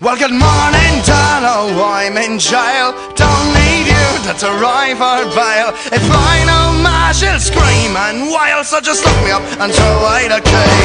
Well, good morning, Donald. Oh, I'm in jail. Don't need you to arrive or bail. If I know Marshall scream and wild, so just lock me up and throw away the key.